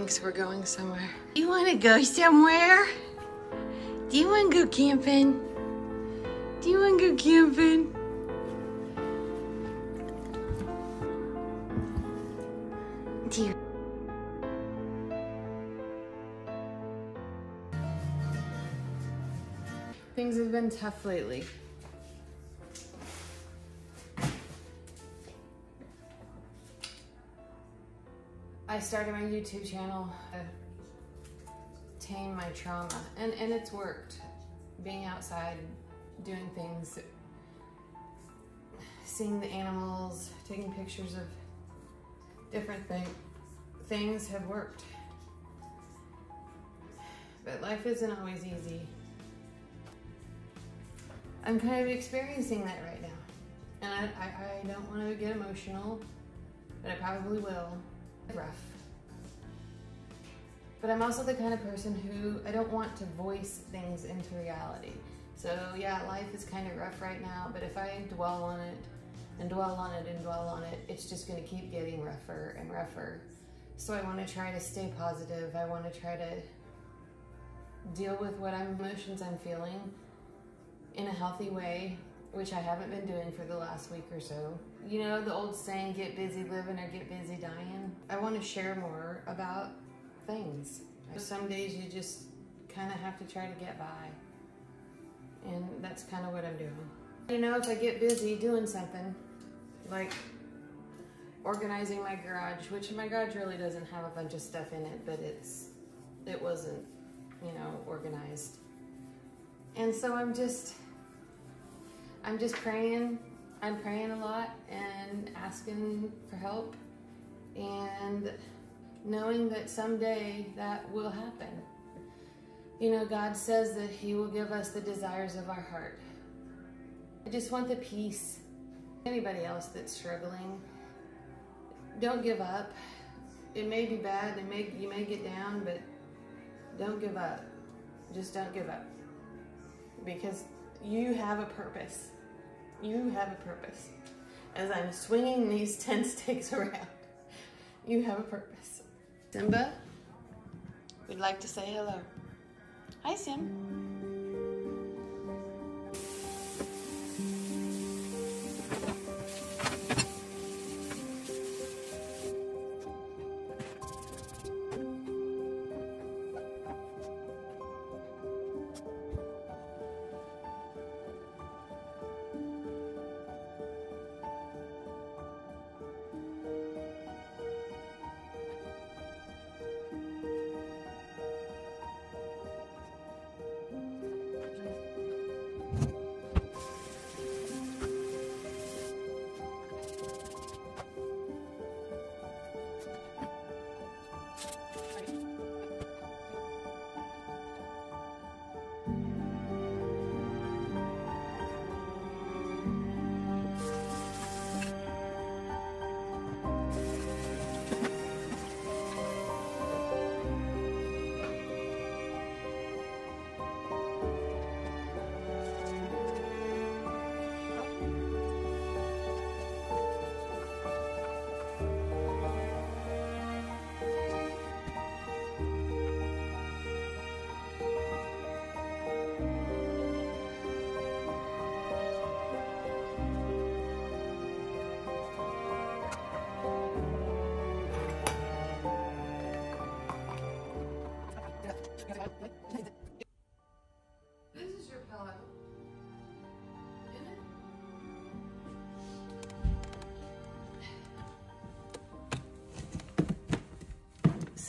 thinks we're going somewhere. You want to go somewhere? Do you want to go camping? Do you want to go camping? Do you? Things have been tough lately. I started my YouTube channel to tame my trauma, and, and it's worked. Being outside, doing things, seeing the animals, taking pictures of different thing, things have worked. But life isn't always easy. I'm kind of experiencing that right now. And I, I, I don't want to get emotional, but I probably will. Rough. But I'm also the kind of person who I don't want to voice things into reality. So yeah, life is kind of rough right now, but if I dwell on it and dwell on it and dwell on it, it's just gonna keep getting rougher and rougher. So I wanna try to stay positive. I wanna try to deal with what emotions I'm feeling in a healthy way, which I haven't been doing for the last week or so. You know, the old saying, get busy living or get busy dying. I want to share more about things. Some days you just kind of have to try to get by. And that's kind of what I'm doing. You know, if I get busy doing something, like organizing my garage, which my garage really doesn't have a bunch of stuff in it, but it's, it wasn't, you know, organized. And so I'm just, I'm just praying. I'm praying a lot and asking for help and knowing that someday that will happen. You know, God says that He will give us the desires of our heart. I just want the peace. Anybody else that's struggling, don't give up. It may be bad, it may, you may get down, but don't give up. Just don't give up. Because you have a purpose. You have a purpose. As I'm swinging these 10 sticks around, you have a purpose. Simba we'd like to say hello. Hi, Sim.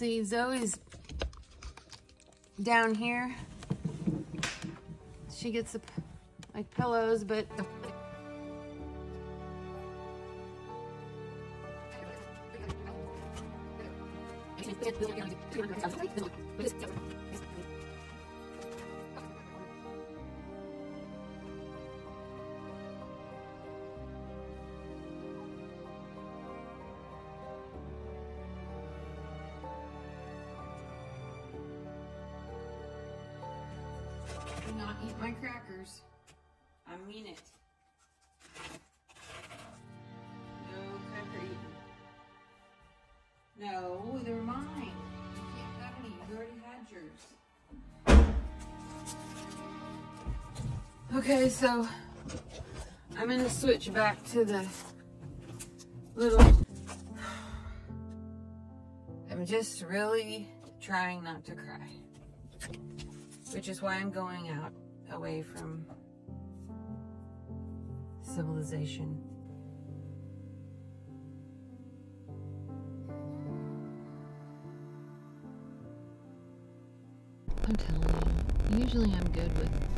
See, Zoey's down here. She gets the like pillows, but do not eat my crackers. I mean it. No cracker eaten. No, they're mine. You can't have any. You already had yours. Okay, so I'm going to switch back to the little... I'm just really trying not to cry, which is why I'm going out away from civilization. I'm telling you, usually I'm good with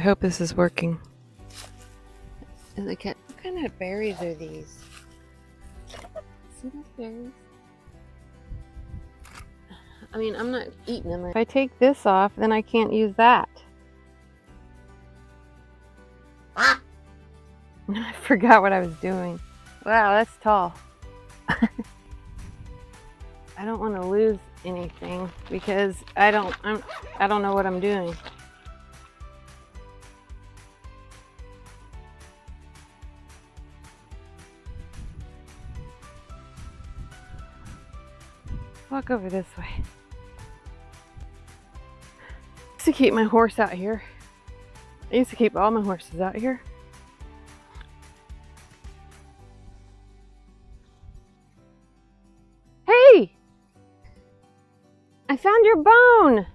I hope this is working. And the cat, what kind of berries are these? See those berries? I mean, I'm not eating them. If I take this off, then I can't use that. I forgot what I was doing. Wow, that's tall. I don't want to lose anything because I don't I'm I don't know what I'm doing. Over this way. To keep my horse out here. I used to keep all my horses out here. Hey! I found your bone!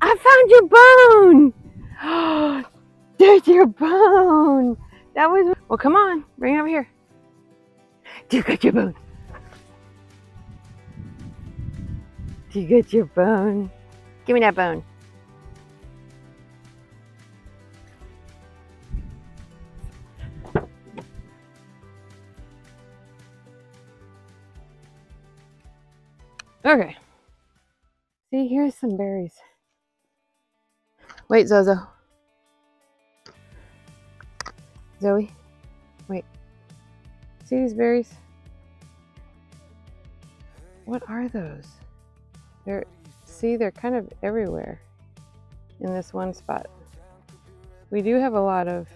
I found your bone! Oh, There's your bone! That was. Well, come on. Bring it over here. You got your bone. You get your bone. Give me that bone. Okay. See, here's some berries. Wait, Zozo. Zoey, wait. See these berries? What are those? They're, see, they're kind of everywhere in this one spot. We do have a lot of,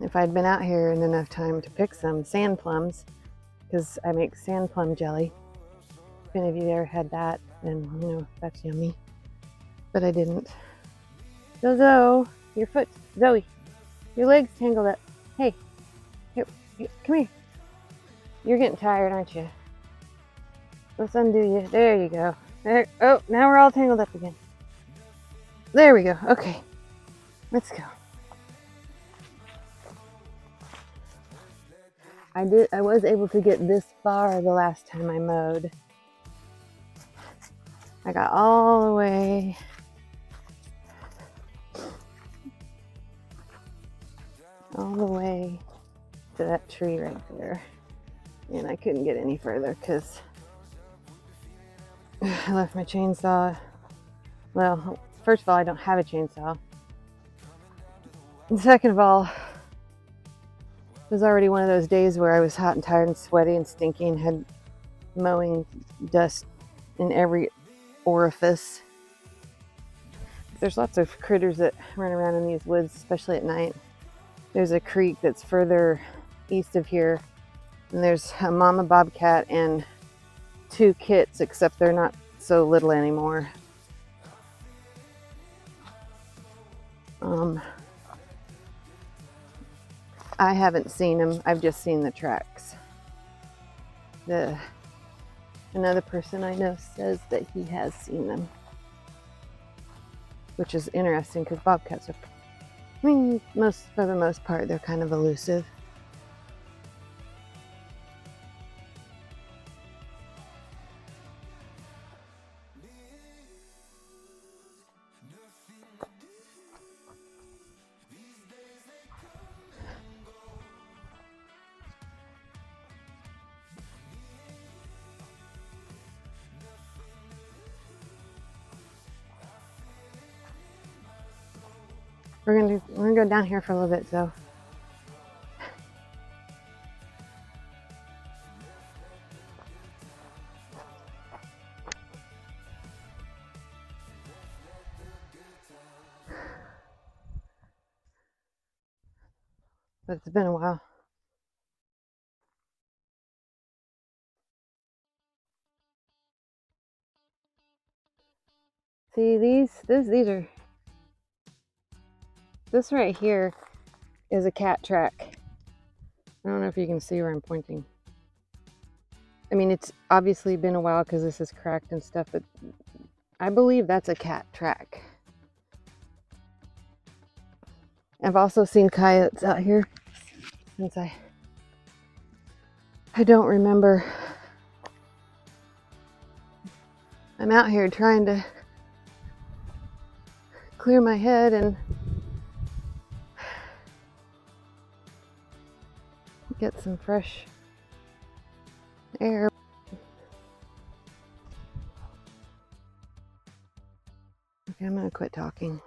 if I'd been out here in enough time to pick some sand plums, because I make sand plum jelly. If any of you ever had that, then you know that's yummy. But I didn't. Zozo, your foot, Zoey, your leg's tangled up. Hey, here, come here. You're getting tired, aren't you? Let's undo you. There you go. There. Oh, now we're all tangled up again. There we go. Okay, let's go. I did. I was able to get this far the last time I mowed. I got all the way. All the way to that tree right there. And I couldn't get any further because I left my chainsaw. Well, first of all, I don't have a chainsaw. And second of all, it was already one of those days where I was hot and tired and sweaty and stinking, had mowing dust in every orifice. There's lots of critters that run around in these woods, especially at night. There's a creek that's further east of here, and there's a mama bobcat and two kits, except they're not so little anymore. Um, I haven't seen them. I've just seen the tracks. The another person I know says that he has seen them, which is interesting because bobcats are. I mean, most for the most part, they're kind of elusive. We're gonna we're gonna go down here for a little bit, so. But it's been a while. See these, this, these are, this right here is a cat track. I don't know if you can see where I'm pointing. I mean, it's obviously been a while because this is cracked and stuff, but I believe that's a cat track. I've also seen coyotes out here since I I don't remember. I'm out here trying to clear my head and get some fresh air. Okay, I'm gonna quit talking.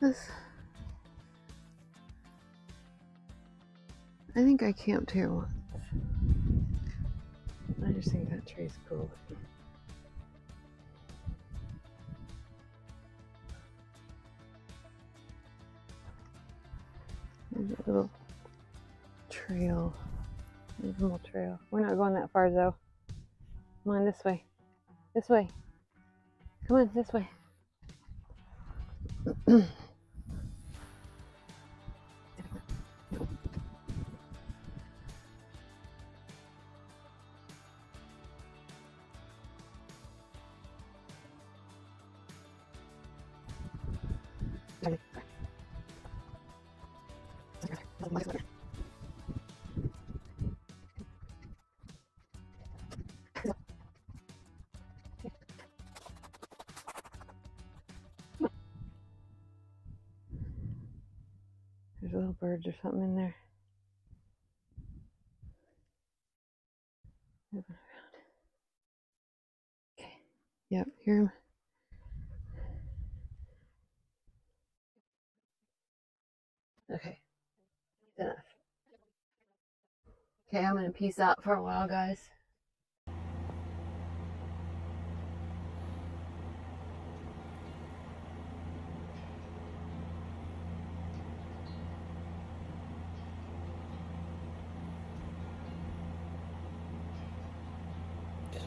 This. I think I camped here once. I just think that tree's cool. There's a little trail. There's a little trail. We're not going that far though. Come on, this way. This way. Come on, this way. little birds or something in there. Moving around. Okay. Yep, hear him. Okay. Enough. Okay, I'm gonna peace out for a while, guys.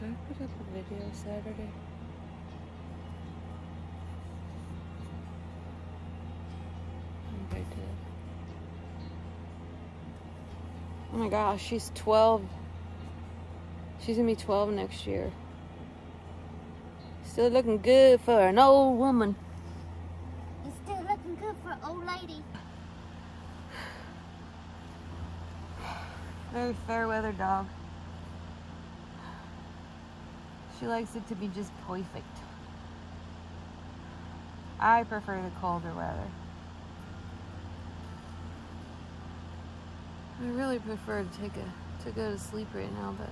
Should I put up a video Saturday? I did. Oh my gosh, she's 12. She's gonna be 12 next year. Still looking good for an old woman. It's still looking good for an old lady. Very fair weather dog. She likes it to be just perfect. I prefer the colder weather. I really prefer to take a to go to sleep right now, but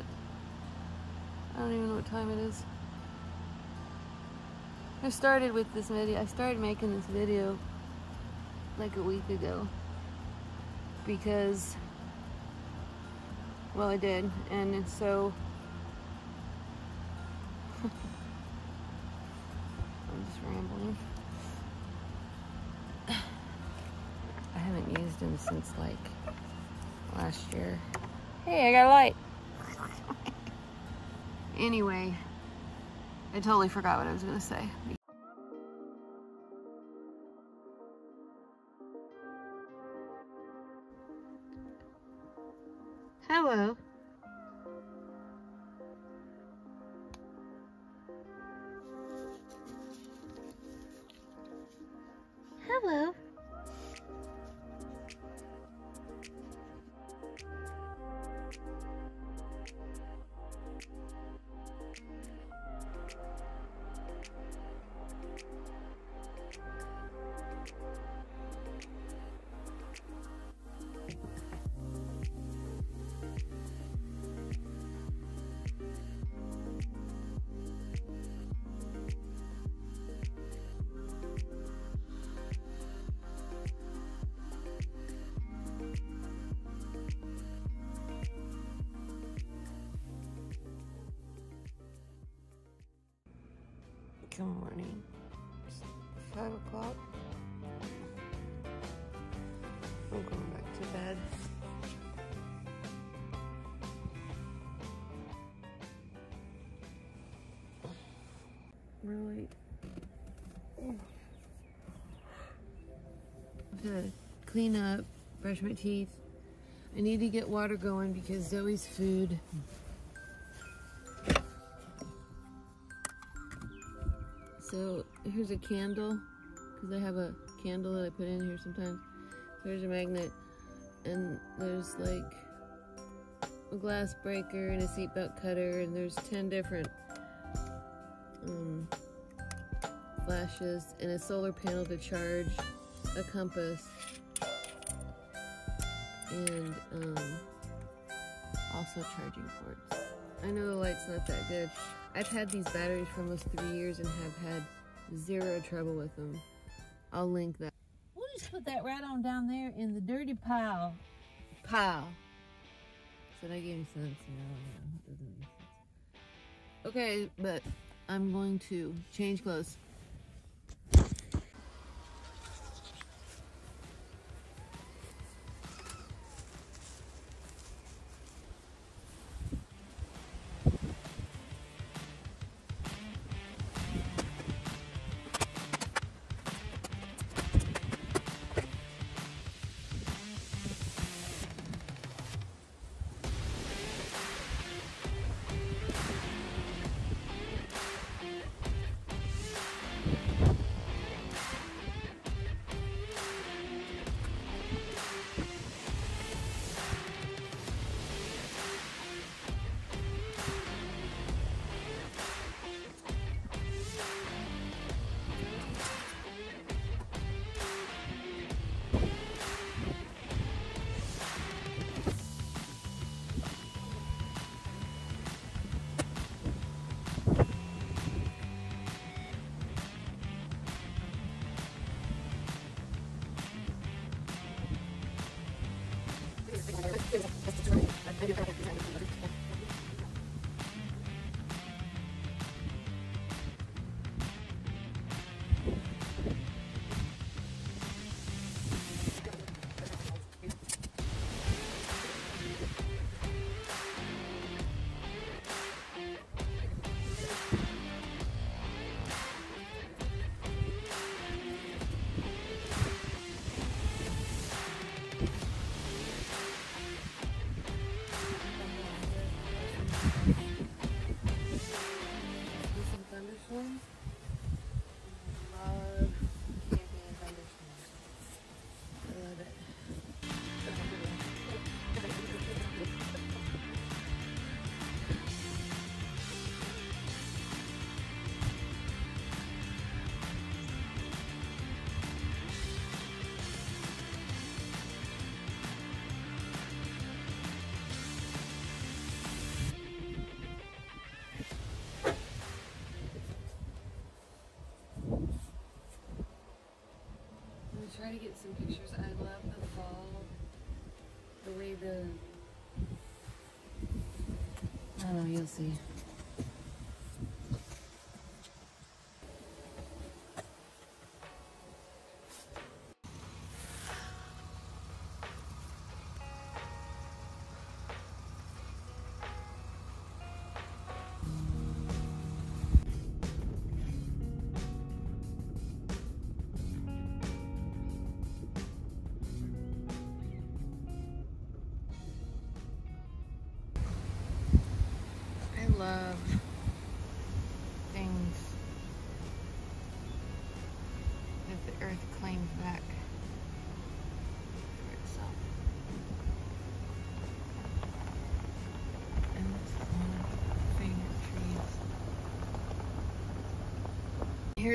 I don't even know what time it is. I started with this video. I started making this video like a week ago because well, I did, and so I'm just rambling. I haven't used them since like last year. Hey, I got a light. anyway, I totally forgot what I was gonna say. Good morning. It's five o'clock. I'm going back to bed. Really? To clean up, brush my teeth. I need to get water going because Zoey's food So here's a candle because I have a candle that I put in here sometimes. There's a magnet and there's like a glass breaker and a seatbelt cutter and there's 10 different um, flashes and a solar panel to charge, a compass, and um, also charging cords. I know the light's not that good. I've had these batteries for almost three years and have had zero trouble with them. I'll link that. We'll just put that right on down there in the dirty pile. Pile. So that gave me sense. No, no, doesn't make sense. Okay, but I'm going to change clothes. Try to get some pictures. I love the fall. The way the I don't know, you'll see.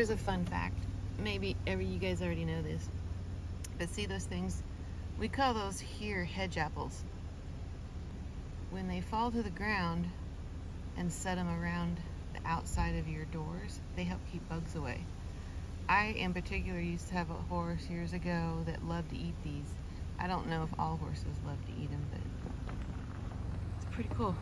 Here's a fun fact. Maybe every you guys already know this. But see those things? We call those here hedge apples. When they fall to the ground and set them around the outside of your doors, they help keep bugs away. I, in particular, used to have a horse years ago that loved to eat these. I don't know if all horses love to eat them, but it's pretty cool.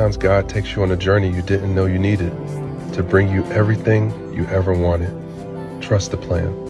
Sometimes God takes you on a journey you didn't know you needed to bring you everything you ever wanted. Trust the plan.